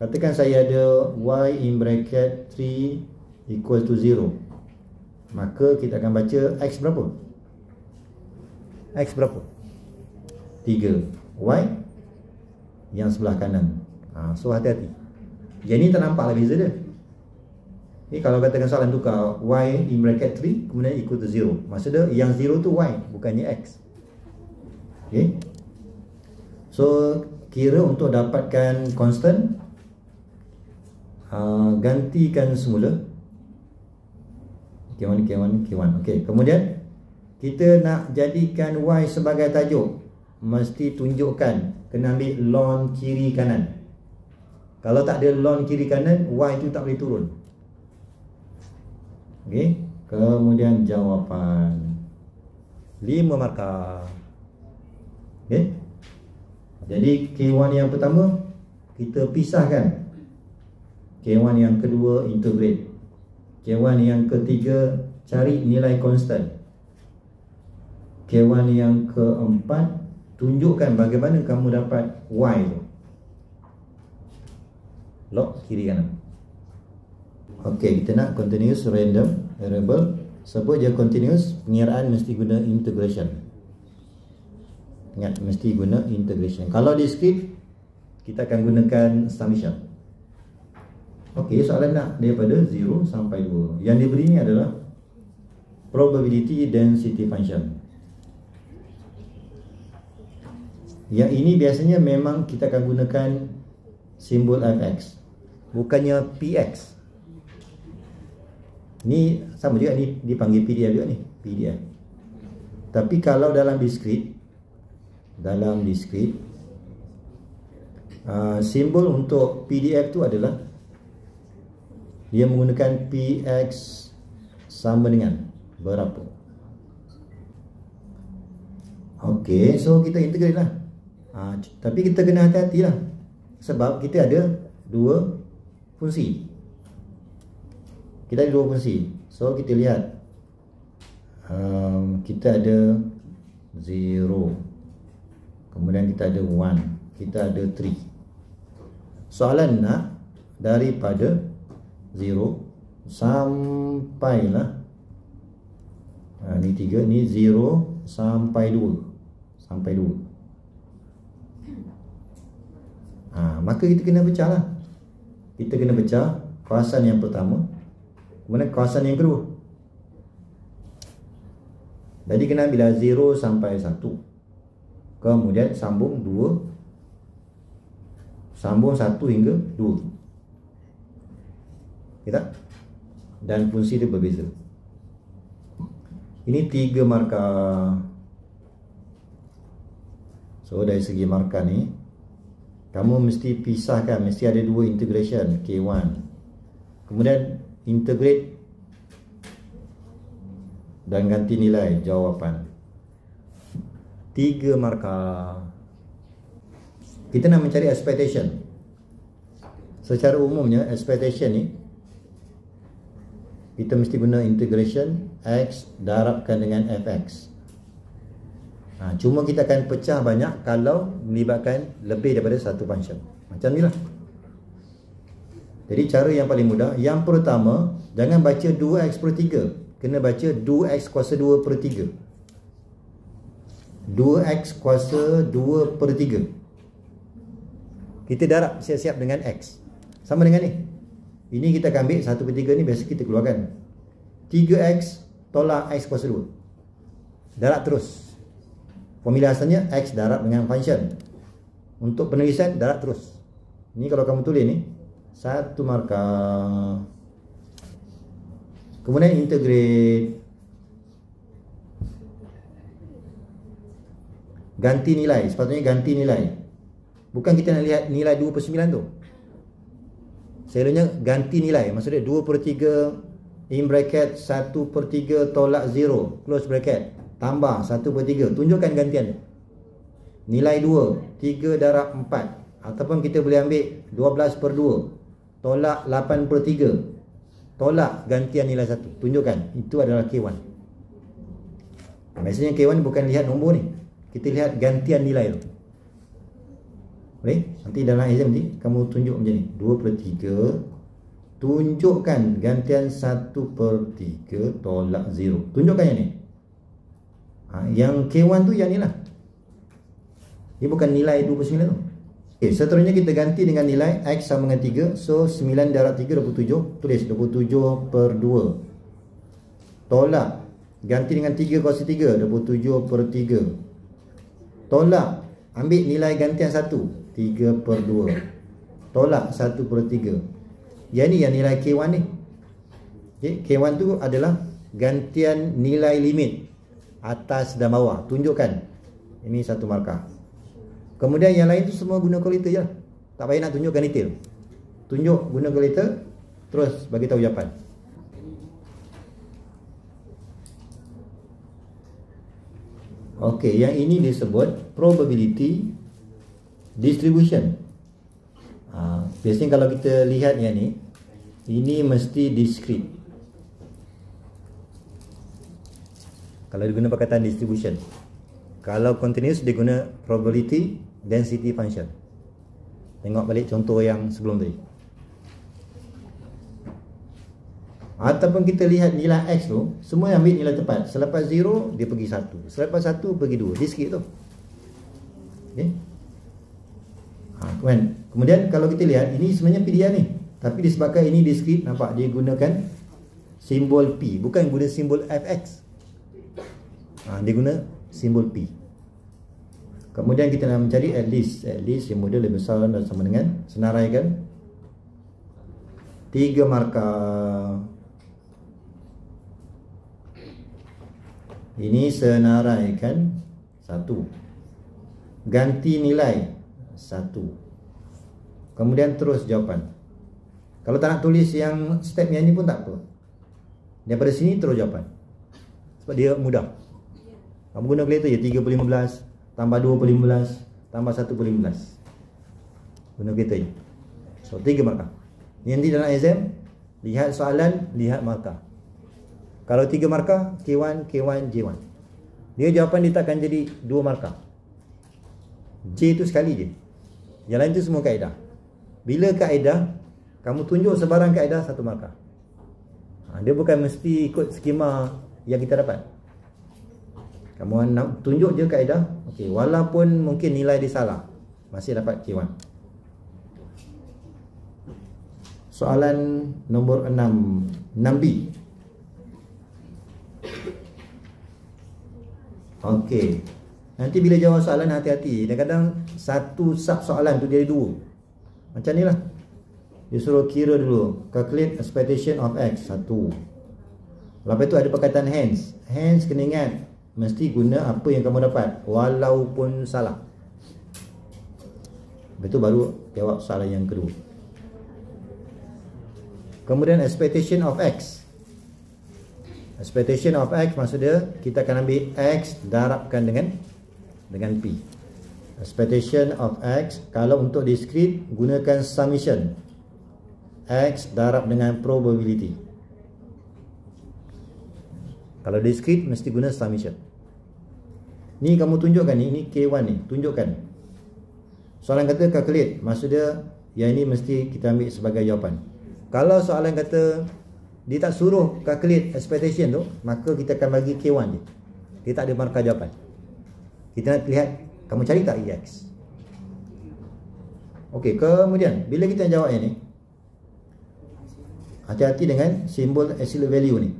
Katakan saya ada Y in bracket 3 equal to 0 Maka kita akan baca X berapa? X berapa? 3 Y Yang sebelah kanan. Ha, So hati-hati. Yang ni tak nampak lah beza dia Ni kalau katakan soalan tukar Y in bracket 3 Kemudian equal to 0 Maksud dia yang 0 tu Y Bukannya X. Okay? So Kira untuk dapatkan constant uh, Gantikan semula. K1, K1, K1 Okey, kemudian Kita nak jadikan Y sebagai tajuk Mesti tunjukkan Kena ambil lon kiri kanan. Kalau tak ada lon kiri kanan Y tu tak boleh turun Okey Kemudian jawapan 5 markah Okey Jadi K1 yang pertama Kita pisahkan K1 yang kedua integrate K1 yang ketiga cari nilai konstan. K1 yang keempat tunjukkan bagaimana kamu dapat Y tu. Lock kiri kanan. Okey, kita nak continuous random variable. Sebut je continuous, pengiraan mesti guna integration. ingat mesti guna integration. Kalau discrete kita akan gunakan summation. Okey, soalan nak daripada 0 sampai 2 yang diberi ni adalah probability density function. Yang ini biasanya memang kita akan gunakan simbol fx bukannya px ni sama juga ni dipanggil pdf juga ni pdf tapi kalau dalam discrete dalam discrete uh, simbol untuk pdf tu adalah dia menggunakan px sama dengan berapa Okey, so kita integrate lah. Ha, tapi kita kena hati-hati lah. Sebab kita ada dua fungsi kita ada dua fungsi. So kita lihat. Um, kita ada 0 kemudian kita ada 1 kita ada 3 soalan nak daripada 0 sampailah. Ha, ni 3 ni 0 sampai 2 sampai 2 ha, maka kita kena pecah lah kita kena pecah. Kawasan yang pertama Kemudian kawasan yang kedua. Jadi kena bila 0 sampai 1 Kemudian sambung 2 Sambung 1 hingga 2 Kita Dan fungsi dia berbeza. Ini tiga markah. So dari segi markah ni Kamu mesti pisahkan Mesti ada dua integration K1 Kemudian integrate dan ganti nilai jawapan. Tiga markah. Kita nak mencari expectation. Secara umumnya expectation ni kita mesti guna integration x darabkan dengan fx ha, cuma kita akan pecah banyak kalau melibatkan lebih daripada satu function. Macam ni lah jadi cara yang paling mudah Yang pertama Jangan baca 2x per 3 Kena baca 2x kuasa 2 per 3 2x kuasa 2 per 3 Kita darab siap-siap dengan x. Sama dengan ni Ini kita akan ambil 1 per 3 ni Biasa kita keluarkan. 3x tolak x kuasa 2 Darab terus. Formula asalnya x darab dengan function. Untuk penulisan darab terus. Ini kalau kamu tulis ni satu markah. Kemudian integrate. Ganti nilai. Sepatutnya ganti nilai. Bukan kita nak lihat nilai 2 per 9 tu. Selalunya ganti nilai. Maksudnya 2 per 3 in bracket 1 per 3 tolak 0 close bracket. Tambah 1 per 3 tunjukkan gantian. Nilai 2 3 darab 4 ataupun kita boleh ambil 12 per 2 tolak 8 per 3 tolak gantian nilai 1 tunjukkan itu adalah K1 maksudnya K1 bukan lihat nombor ni. Kita lihat gantian nilai tu. Boleh? Nanti dalam exam ni kamu tunjuk macam ni. 2 per 3 tunjukkan gantian 1 per 3 tolak 0 tunjukkan yang ni. Ha, yang K1 tu yang ni lah. Dia bukan nilai 2 per 9 tu Okay, seterusnya kita ganti dengan nilai X sama dengan 3 So 9 darab 3 27 Tulis 27 per 2 Tolak. Ganti dengan 3 kuasa 3 27 per 3 Tolak. Ambil nilai gantian 1 3 per 2 Tolak 1 per 3 Yang ni yang nilai K1 ni. Okay, K1 tu adalah Gantian nilai limit Atas dan bawah. Tunjukkan. Ini satu markah Kemudian yang lain tu semua guna kalkulator je. Tak payah nak tunjukkan detail. Tunjuk guna kalkulator terus bagi tahu jawapan. Okey, yang ini disebut probability distribution. Ha, biasanya kalau kita lihat yang ni, ini mesti discrete. Kalau diguna perkataan distribution. Kalau continuous dia guna probability density function tengok balik contoh yang sebelum tadi ataupun kita lihat nilai x tu semua ambil nilai tepat selepas 0 dia pergi 1 selepas 1 pergi 2 dia sikit tu Okay. Ha, kemudian, kemudian kalau kita lihat ini sebenarnya PDR ni. Tapi disebabkan ini discrete nampak dia gunakan simbol P bukan guna simbol FX. Ha, dia guna simbol P. Kemudian kita nak mencari at least at least yang model lebih besar dan sama dengan senaraikan tiga markah. Ini senaraikan satu. Ganti nilai satu. Kemudian terus jawapan. Kalau tak nak tulis yang step yang ni pun tak apa. Daripada sini terus jawapan. Sebab dia mudah. Kamu guna kalkulator je 3 per 15 tambah 2 per 15 tambah 1 per 15. Guna kalkulator je. So 3 markah. Nanti dalam exam lihat soalan, lihat markah. Kalau 3 markah K1, K1, J1. Dia jawapan dia takkan jadi 2 markah. J tu sekali je. Yang lain tu semua kaedah. Bila kaedah, kamu tunjuk sebarang kaedah satu markah. Ha, dia bukan mesti ikut skema yang kita dapat. Kamu nak tunjuk je kaedah. Okey, walaupun mungkin nilai dia salah, masih dapat K1. Soalan nombor 6, 6B. Okey. Nanti bila jawab soalan hati-hati. Kadang-kadang satu sub soalan tu jadi dua. Macam ni lah. Dia suruh kira dulu. Calculate expectation of x. Satu. Lepas tu ada perkataan hence. Hence kena ingat. Mesti guna apa yang kamu dapat. Walaupun salah. Lepas tu baru jawab soalan yang kedua. Kemudian expectation of x. Expectation of x maksudnya kita akan ambil x darabkan dengan dengan p. Expectation of x kalau untuk discrete gunakan summation. X darab dengan probability. Kalau discrete mesti guna summation. Ni kamu tunjukkan ni, ini K1 ni, tunjukkan. Soalan kata calculate, maksudnya yang ini mesti kita ambil sebagai jawapan. Kalau soalan kata dia tak suruh calculate expectation tu maka kita akan bagi K1 je. Dia tak ada markah jawapan. Kita nak lihat kamu cari tak EX ok kemudian bila kita jawab yang ni? Hati-hati dengan simbol absolute value ni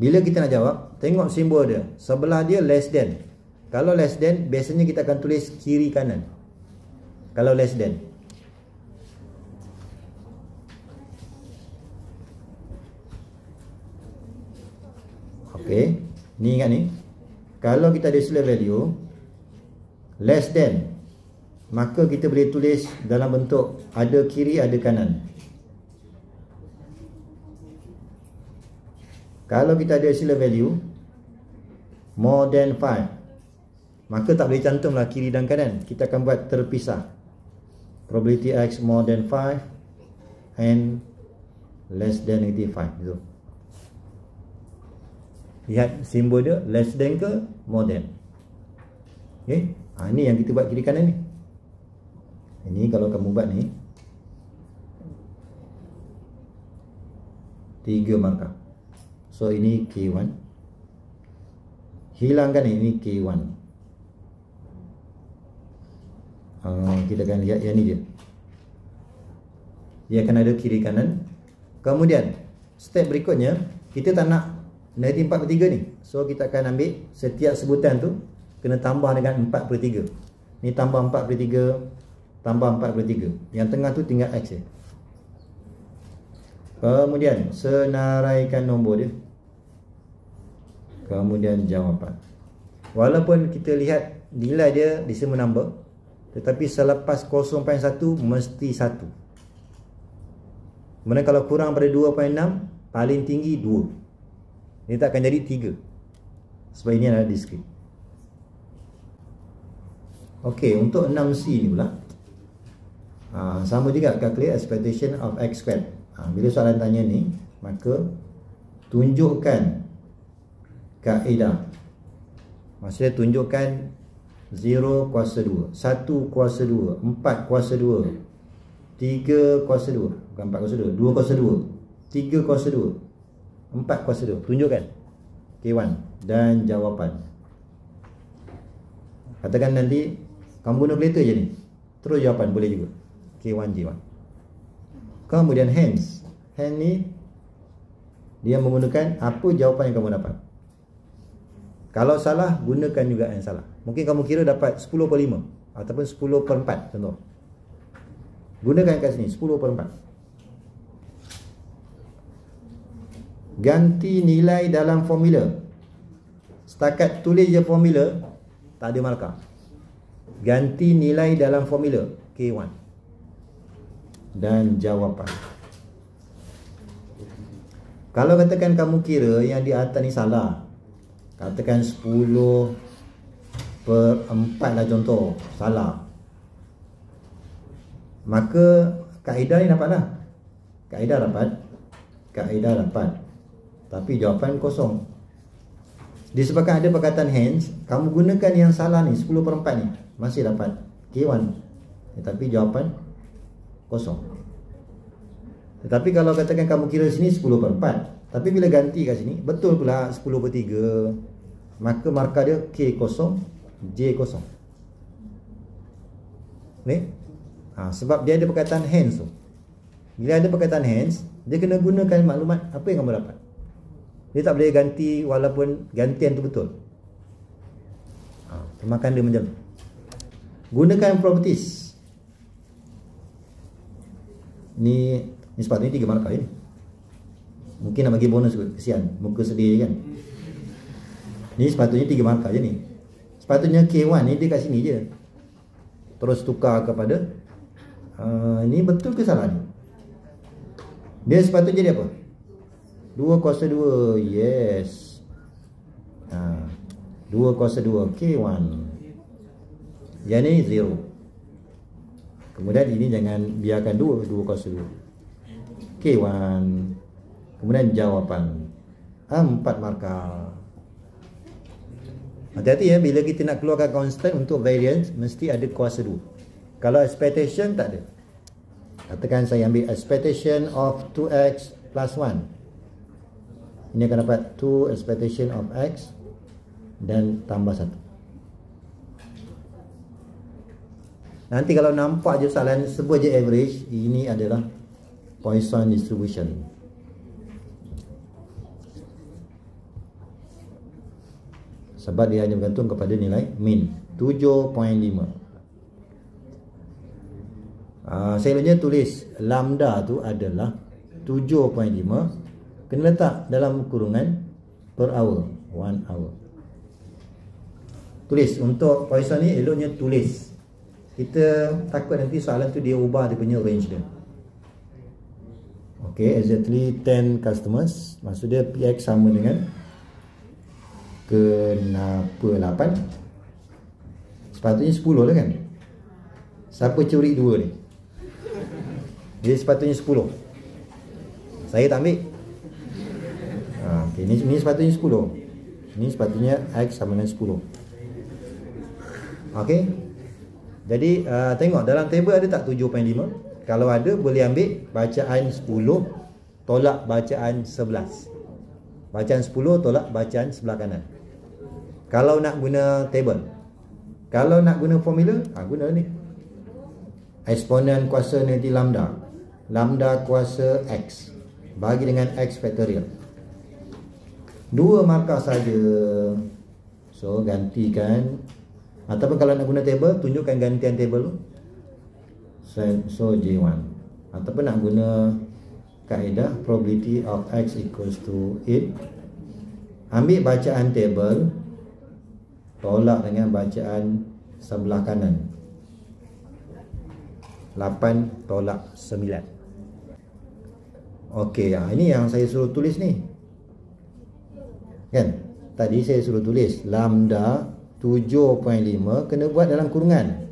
bila kita nak jawab tengok simbol dia sebelah dia less than kalau less than biasanya kita akan tulis kiri kanan kalau less than Okey. Ni ingat ni. Kalau kita select value less than maka kita boleh tulis dalam bentuk ada kiri ada kanan. Kalau kita ada select value more than 5 maka tak boleh cantumlah kiri dan kanan. Kita akan buat terpisah. Probability x more than 5 and less than negative 5 gitu. Lihat simbol dia less than ke more than. Okey. Ha ini yang kita buat kiri kanan ni. Ini kalau kamu buat ni tiga markah. So ini K1. Hilangkan ini K1. Uh, kita akan lihat yang ni dia. Dia akan ada kiri kanan. Kemudian step berikutnya kita tak nak negatif 4 per 3 ni so kita akan ambil setiap sebutan tu kena tambah dengan 4 per 3 ni tambah 4 per 3 tambah 4 per 3 yang tengah tu tinggal X je kemudian senaraikan nombor dia kemudian jawapan walaupun kita lihat nilai dia di semua number tetapi selepas 0.1 mesti 1 kemudian kalau kurang pada 2.6 paling tinggi 2 ini tak akan jadi tiga. Sebab ini adalah discrete Okey, untuk 6C ni pula ha, Sama juga calculate expectation of x squared. Ha, Bila soalan tanya ni Maka Tunjukkan Kaedah Maksudnya tunjukkan 0 kuasa 2 1 kuasa 2 4 kuasa 2 3 kuasa 2 Bukan 4 kuasa 2 2 kuasa 2 3 kuasa 2 Empat kuasa dua. Tunjukkan. K1. Dan jawapan. Katakan nanti kamu guna kalkulator je ni. Terus jawapan boleh juga. K1 J1. Kemudian hence. Hence ni dia menggunakan apa jawapan yang kamu dapat. Kalau salah, gunakan juga yang salah. Mungkin kamu kira dapat 10 per 5 ataupun 10 per 4 contoh. Gunakan kat sini 10 per 4. Ganti nilai dalam formula. Setakat tulis je formula, tak ada markah. Ganti nilai dalam formula K1. Dan jawapan. Kalau katakan kamu kira yang di atas ni salah. Katakan 10 per 4 lah contoh. Salah. Maka kaedah ni dapat lah. Kaedah dapat. Kaedah dapat. Tapi jawapan kosong. Disebabkan ada perkataan hence, kamu gunakan yang salah ni 10 per 4 ni. Masih dapat K1. Tetapi jawapan kosong. Tetapi kalau katakan kamu kira sini 10 per 4 Tapi bila ganti kat sini Betul pula 10 per 3 Maka markah dia K kosong J kosong Ni ha, Sebab dia ada perkataan hence tu Bila ada perkataan hence Dia kena gunakan maklumat Apa yang kamu dapat Dia tak boleh ganti Walaupun gantian tu betul ha, Termakan dia macam Gunakan properties Ni Ni sepatutnya tiga markah ni. Mungkin nak bagi bonus kot. Kesian. Muka sedih kan. Ni sepatutnya tiga markah je ni. Sepatutnya K1 ni dia kat sini je. Terus tukar kepada. Uh, ni betul ke salah ni? Dia sepatutnya jadi apa? 2 kuasa 2. Yes. Ha. 2 kuasa 2. K1. Yang ni 0. Kemudian ini jangan biarkan 2. 2 kuasa 2. K1 Kemudian jawapan Empat markah Hati-hati ya Bila kita nak keluarkan constant untuk variance Mesti ada kuasa 2 Kalau expectation tak ada. Katakan saya ambil expectation of 2x plus 1 Ini akan dapat 2 expectation of x Dan tambah 1 Nanti kalau nampak je soalan sebut je average Ini adalah Poisson distribution. Sebab dia hanya bergantung kepada nilai min. 7.5. Uh, selalunya tulis lambda tu adalah 7.5 kena letak dalam kurungan per hour 1 hour. Tulis untuk Poisson ni eloknya tulis. Kita takut nanti soalan tu dia ubah dia punya range dia. Okay, exactly 10 customers. Maksudnya PX sama dengan kenapa 8? Sepatutnya 10 lah kan? Siapa curi 2 ni? Dia sepatutnya 10. Saya tak ambil. Ha, okay, ni, ni sepatutnya 10. Ni sepatutnya X sama dengan 10. Okay. Jadi, uh, tengok dalam table ada tak 7.5? Kalau ada boleh ambil bacaan 10 tolak bacaan 11. Bacaan 10 tolak bacaan sebelah kanan. Kalau nak guna table. Kalau nak guna formula, ha, guna ni. Eksponen kuasa nanti lambda. Lambda kuasa X. Bagi dengan X factorial. Dua markah saja. So, gantikan. Ataupun kalau nak guna table, tunjukkan gantian table tu so J1 ataupun nak guna kaedah probability of X equals to 8 ambil bacaan table tolak dengan bacaan sebelah kanan 8 tolak 9 ok ya, ini yang saya suruh tulis ni kan tadi saya suruh tulis lambda 7.5 kena buat dalam kurungan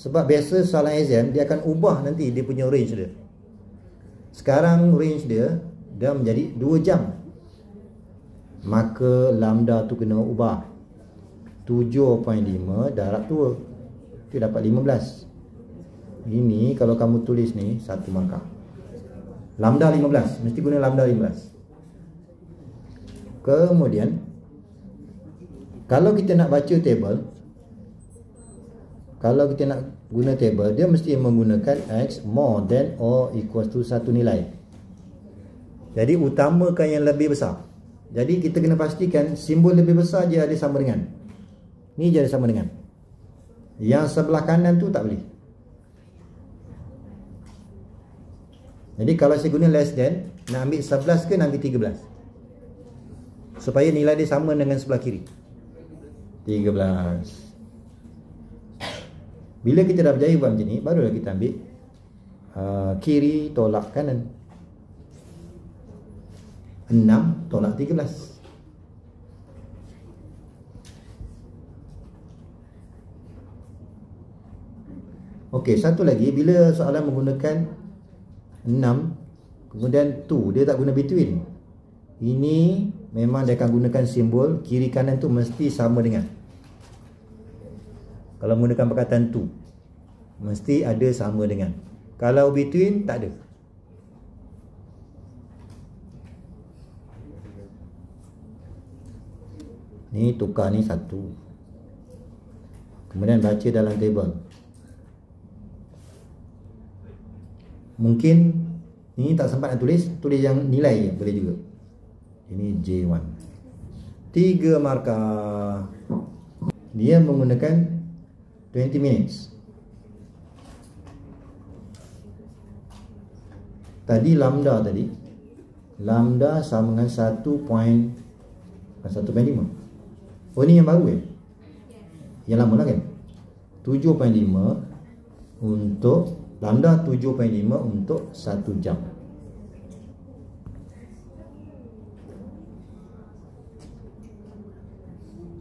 sebab biasa soalan exam dia akan ubah nanti dia punya range dia. Sekarang range dia dah menjadi 2 jam. Maka lambda tu kena ubah. 7.5 darab 2. Itu dapat 15. Ini kalau kamu tulis ni satu markah. Lambda 15. Mesti guna lambda 15. Kemudian kalau kita nak baca table kalau kita nak guna table dia mesti menggunakan x more than or equals to satu nilai jadi utamakan yang lebih besar jadi kita kena pastikan simbol lebih besar dia ada sama dengan ni ada sama dengan. Yang sebelah kanan tu tak boleh. Jadi kalau saya guna less than nak ambil 11 ke nak ambil 13 supaya nilai dia sama dengan sebelah kiri. 13 bila kita dah berjaya buat macam ni barulah kita ambil uh, kiri tolak kanan. 6 tolak 13 Okey, satu lagi bila soalan menggunakan 6 kemudian tu dia tak guna between. Ini memang dia akan gunakan simbol kiri kanan tu mesti sama dengan. Kalau menggunakan perkataan tu mesti ada sama dengan. Kalau between tak ada. Ni tukar ni satu. Kemudian baca dalam table mungkin ni tak sempat nak tulis tulis yang nilai je boleh juga ini J1 tiga markah dia menggunakan 20 minutes. Tadi lambda tadi. Lambda sama dengan 1 point 1.5. Oh ni yang baru eh? Yang lama lah kan? 7.5 untuk lambda 7.5 untuk 1 jam.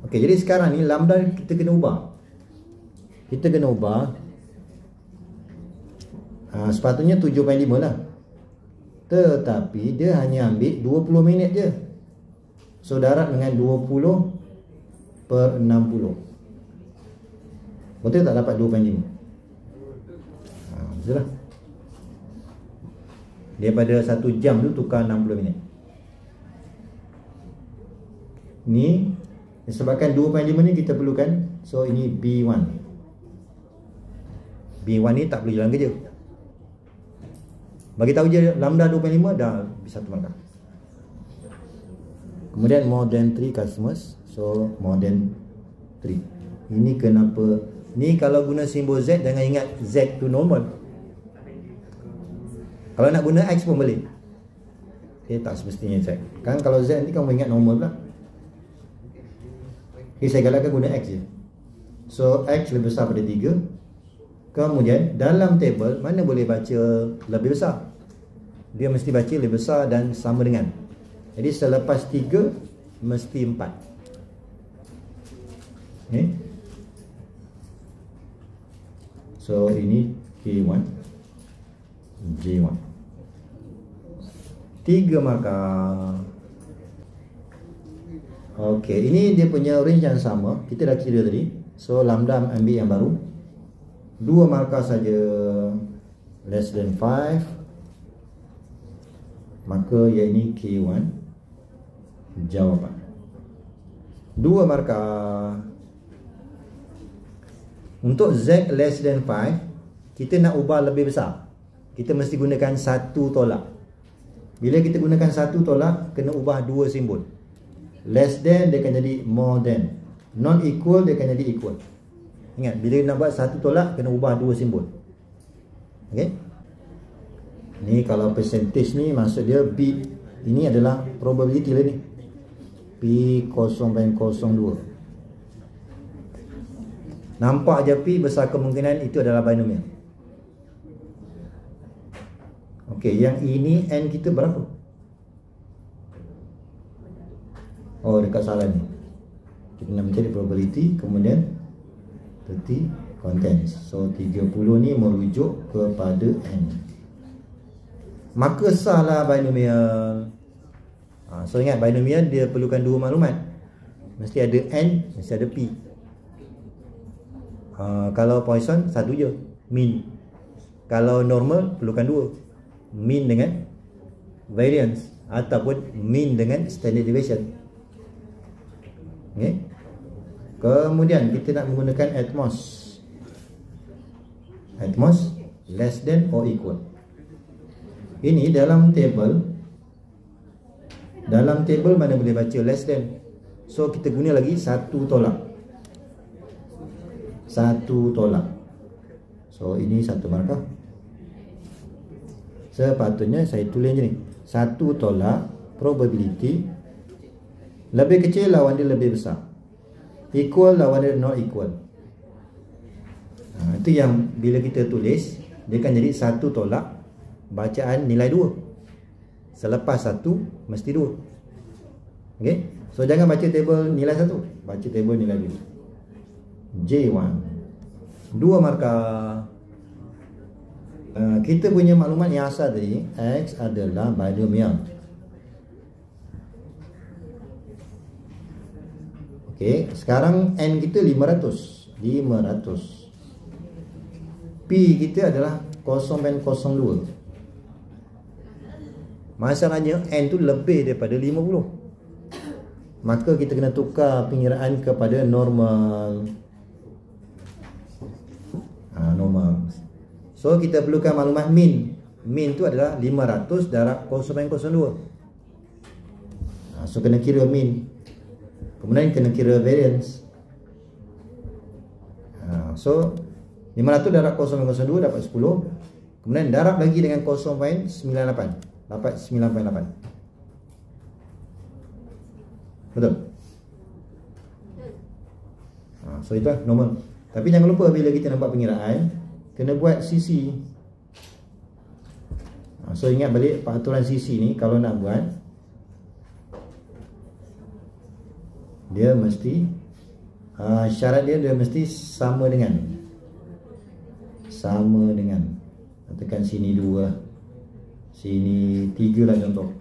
Okey, jadi sekarang ni lambda kita kena ubah. Kita kena ubah. Ha, sepatutnya 7.5 lah. Tetapi dia hanya ambil 20 minit je. So darat dengan 20 per 60 betul tak dapat 2.5 ha, betul lah daripada 1 jam tu tukar 60 minit. Ni disebabkan 2.5 ni kita perlukan so ini B1 B1 ni tak boleh jalan kerja. Bagi tahu je lambda 2.5 dah bisa satu markah. Kemudian more than 3 customers so more than 3 ini kenapa? Ni kalau guna simbol Z jangan ingat Z tu normal kalau nak guna X pun boleh okay, tak semestinya Z kan kalau Z ni kamu ingat normal lah okay, saya galakkan guna X je so X lebih besar pada 3 Kemudian dalam table mana boleh baca lebih besar? Dia mesti baca lebih besar dan sama dengan. Jadi selepas 3 mesti 4. Okay. So ini K1 J1 Tiga markah Okay, ini dia punya range yang sama. Kita dah kira tadi. So lambda ambil yang baru. Dua markah saja. Less than 5 maka yang ini K1 jawapan. Dua markah. Untuk Z less than 5 kita nak ubah lebih besar. Kita mesti gunakan satu tolak bila kita gunakan satu tolak kena ubah dua simbol less than dia akan jadi more than non equal dia akan jadi equal Ingat, bila nak buat satu tolak, kena ubah dua simbol. Okay? Ni kalau percentage ni, maksud dia B. Ini adalah probability lah ni. P 0.02. Nampak je P besar kemungkinan itu adalah binomial. Okey, yang ini N kita berapa? Oh, dekat salah ni. Kita nak mencari probability, kemudian 30 contents. So 30 ni merujuk kepada n. Maka sahlah binomial. Ha, so ingat binomial dia perlukan dua maklumat. Mesti ada n mesti ada p. Ha, kalau Poisson satu je. Mean kalau normal perlukan dua mean dengan variance ataupun mean dengan standard deviation. Okay. Kemudian kita nak menggunakan atmos. at most less than or equal. Ini dalam table dalam table mana boleh baca less than? So kita guna lagi satu tolak. Satu tolak. So ini satu markah sepatutnya saya tulis je ni. Satu tolak probability. Lebih kecil lawan dia lebih besar. Equal lawan dia not equal. Ha, itu yang bila kita tulis dia akan jadi satu tolak bacaan nilai dua. Selepas satu mesti dua. Ok so jangan baca table nilai satu. Baca table nilai dua. J1 dua markah uh, kita punya maklumat yang asal tadi X adalah binomial. Ok sekarang N kita 500 500 P kita adalah 0.02 Masalahnya N tu lebih daripada 50 Maka kita kena tukar pengiraan kepada normal. Ha, Normal So kita perlukan maklumat min. Min tu adalah 500 darab 0.02 ha, So kena kira min. Kemudian kena kira variance. Ha, So 500 darab 0.02 dapat 10 Kemudian darab lagi dengan 0.98 dapat 9.8 betul? Ha, so itu lah normal. Tapi jangan lupa bila kita buat pengiraan kena buat CC ha, so ingat balik peraturan CC ni kalau nak buat dia mesti uh, syarat dia dia mesti sama dengan. Sama dengan. Tekan sini dua Sini tiga lah contoh.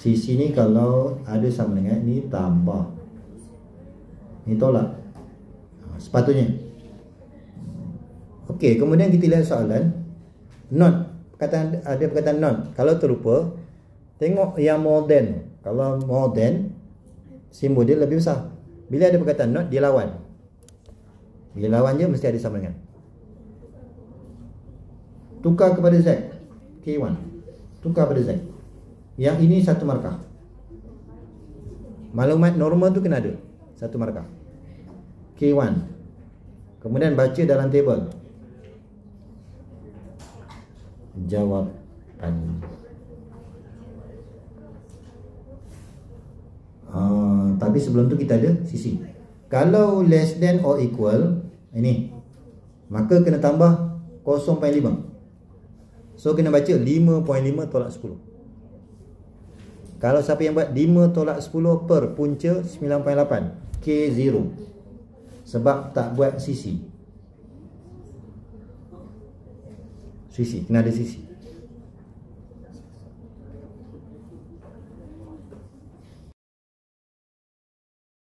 Sisi ni kalau ada sama dengan ni tambah. Ni tolak. Ha, Sepatutnya Okey, kemudian kita lihat soalan. Not perkataan, Ada perkataan not Kalau terlupa Tengok yang more than Kalau more than Simbol dia lebih besar. Bila ada perkataan not, dia lawan. Bila lawan je mesti ada sama dengan Tukar kepada Z. K1 Tukar pada Z. Yang ini satu markah. Maklumat normal tu kena ada. Satu markah. K1 Kemudian baca dalam table Jawapan uh, Tapi sebelum tu kita ada sisi. Kalau less than or equal Ini Maka kena tambah 0.5 So kena baca 5.5 tolak 10 Kalau siapa yang buat 5 tolak 10 per punca 9.8 K0 Sebab tak buat sisi Sisi, kena ada sisi